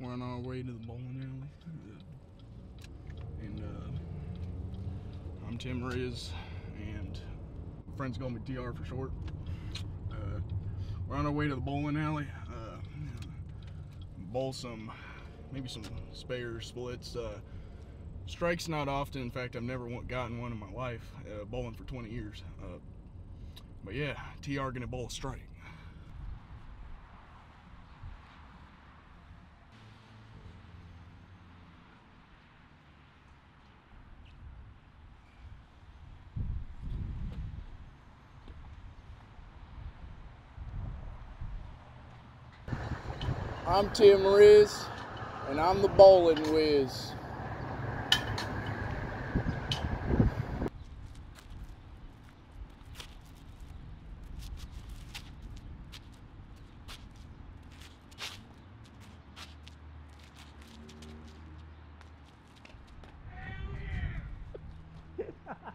we're on our way to the bowling alley. And uh, I'm Tim Rizz, and my friend's call me TR for short. Uh, we're on our way to the bowling alley. Uh, bowl some, maybe some spares, splits. Uh, strikes not often. In fact, I've never gotten one in my life. Uh, bowling for 20 years. Uh, but yeah, TR gonna bowl a strike. I'm Tim Rizz, and I'm the bowling whiz.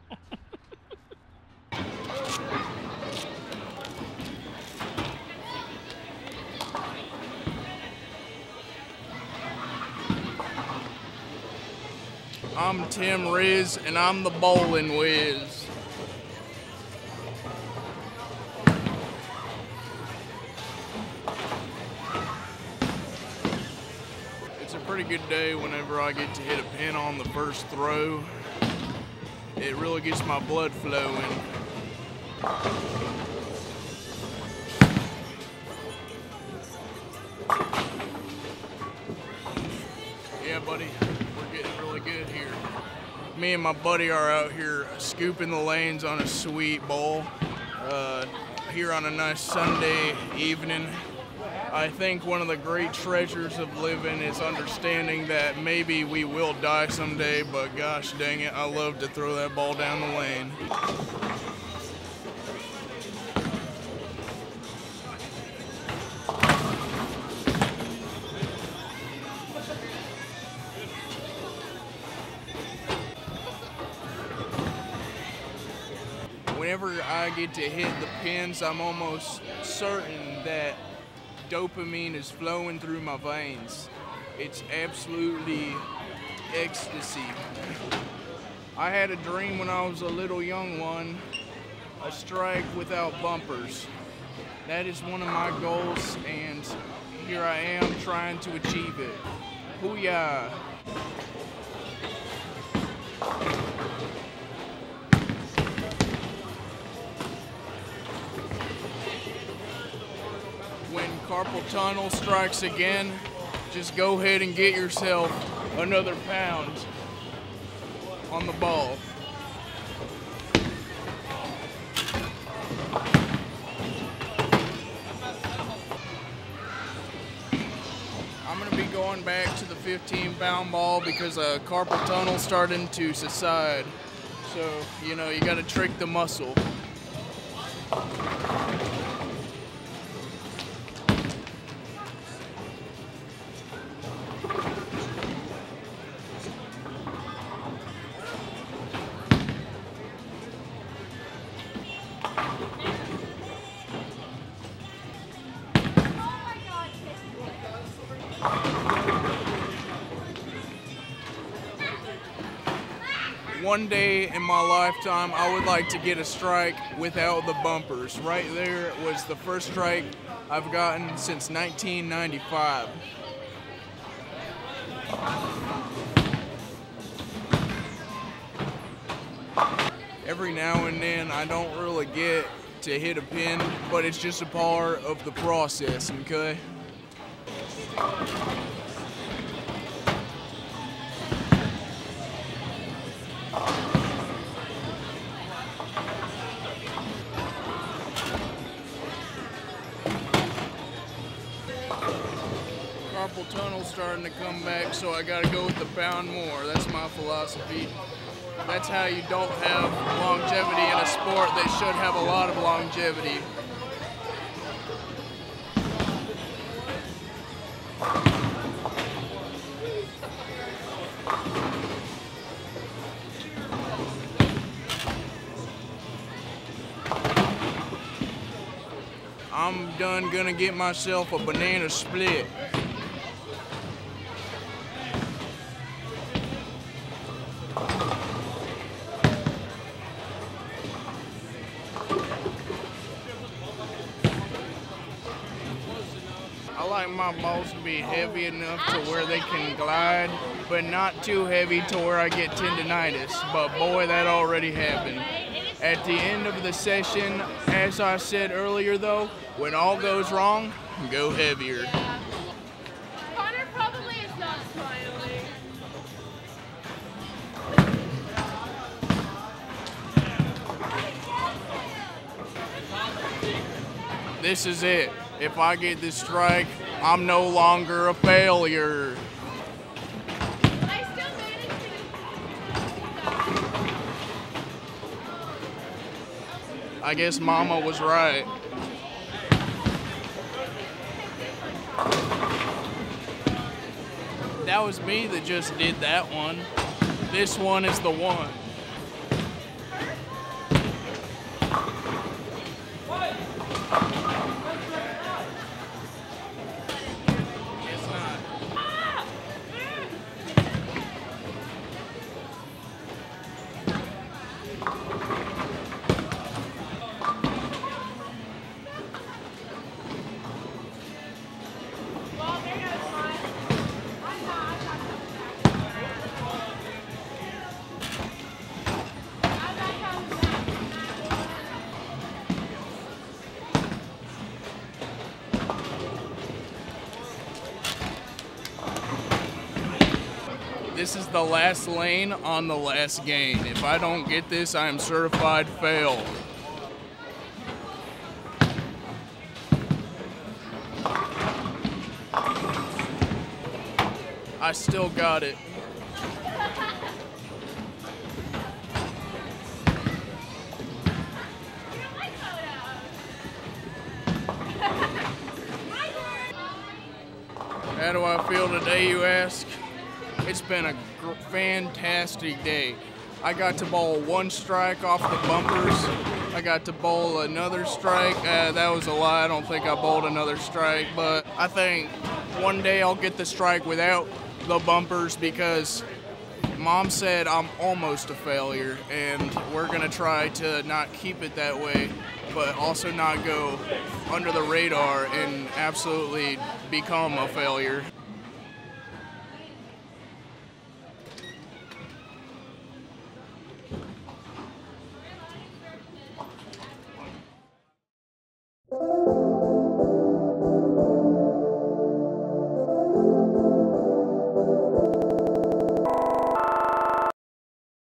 I'm Tim Rizz, and I'm the bowling whiz. It's a pretty good day whenever I get to hit a pin on the first throw. It really gets my blood flowing. Yeah, buddy, good here. Me and my buddy are out here scooping the lanes on a sweet bowl uh, here on a nice Sunday evening. I think one of the great treasures of living is understanding that maybe we will die someday, but gosh dang it, I love to throw that ball down the lane. Whenever I get to hit the pins, I'm almost certain that dopamine is flowing through my veins. It's absolutely ecstasy. I had a dream when I was a little young one, a strike without bumpers. That is one of my goals, and here I am trying to achieve it. Hooyah! Carpal tunnel strikes again, just go ahead and get yourself another pound on the ball. I'm gonna be going back to the 15 pound ball because a carpal tunnel starting to subside. So, you know, you gotta trick the muscle. One day in my lifetime, I would like to get a strike without the bumpers. Right there was the first strike I've gotten since 1995. Every now and then, I don't really get to hit a pin, but it's just a part of the process, okay? Carpal tunnel starting to come back, so I gotta go with the pound more. That's my philosophy. That's how you don't have longevity in a sport that should have a lot of longevity. I'm done gonna get myself a banana split. Like my balls to be heavy enough to where they can glide, but not too heavy to where I get tendonitis. But boy, that already happened. At the end of the session, as I said earlier though, when all goes wrong, go heavier. Connor probably is not smiling. This is it. If I get this strike, I'm no longer a failure. I guess Mama was right. That was me that just did that one. This one is the one. ハハハハ! This is the last lane on the last game. If I don't get this, I am certified fail. I still got it. How do I feel today, you ask? It's been a fantastic day. I got to bowl one strike off the bumpers. I got to bowl another strike. Uh, that was a lie. I don't think I bowled another strike, but I think one day I'll get the strike without the bumpers because mom said I'm almost a failure, and we're gonna try to not keep it that way, but also not go under the radar and absolutely become a failure.